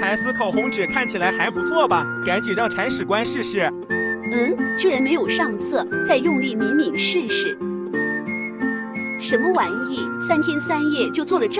蚕丝口红纸看起来还不错吧？赶紧让铲屎官试试。嗯，居然没有上色，再用力抿抿试试。什么玩意？三天三夜就做了这。